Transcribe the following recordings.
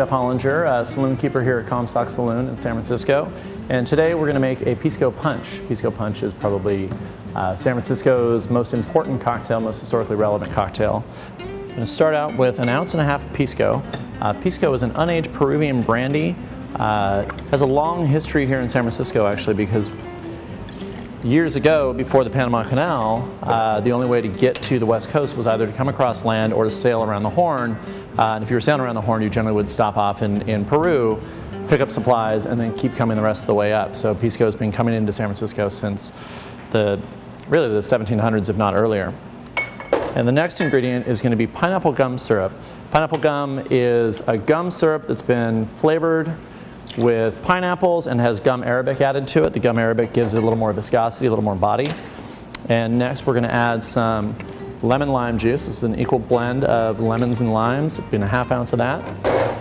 Jeff Hollinger, a saloon keeper here at Comstock Saloon in San Francisco. And today we're going to make a Pisco Punch. Pisco Punch is probably uh, San Francisco's most important cocktail, most historically relevant cocktail. I'm going to start out with an ounce and a half of Pisco. Uh, Pisco is an unaged Peruvian brandy. Uh, has a long history here in San Francisco actually because years ago, before the Panama Canal, uh, the only way to get to the west coast was either to come across land or to sail around the Horn. Uh, and if you were sailing around the Horn, you generally would stop off in, in Peru, pick up supplies, and then keep coming the rest of the way up. So Pisco has been coming into San Francisco since the, really the 1700s, if not earlier. And the next ingredient is going to be pineapple gum syrup. Pineapple gum is a gum syrup that's been flavored with pineapples and has gum arabic added to it. The gum arabic gives it a little more viscosity, a little more body. And next we're going to add some lemon lime juice. This is an equal blend of lemons and limes, been a half ounce of that.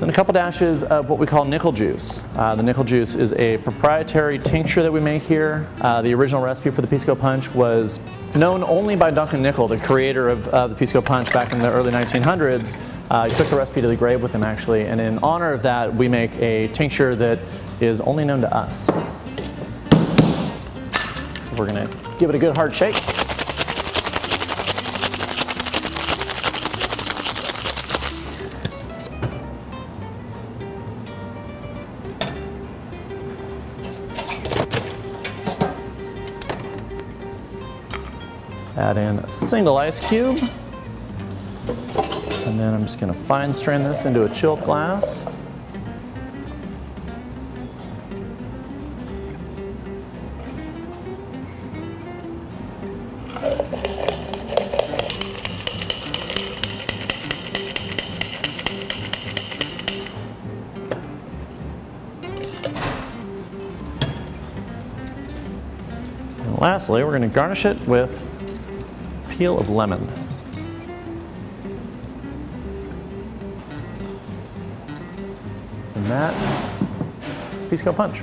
Then a couple dashes of what we call Nicol juice. Uh, the Nicol juice is a proprietary tincture that we make here. Uh, the original recipe for the Pisco Punch was known only by Duncan Nicol, the creator of uh, the Pisco Punch back in the early 1900s. Uh, he took the recipe to the grave with him actually, and in honor of that, we make a tincture that is only known to us. So we're gonna give it a good hard shake. Add in a single ice cube. And then I'm just going to fine strain this into a chilled glass. And lastly, we're going to garnish it with peel of lemon. And that is Pisco Punch.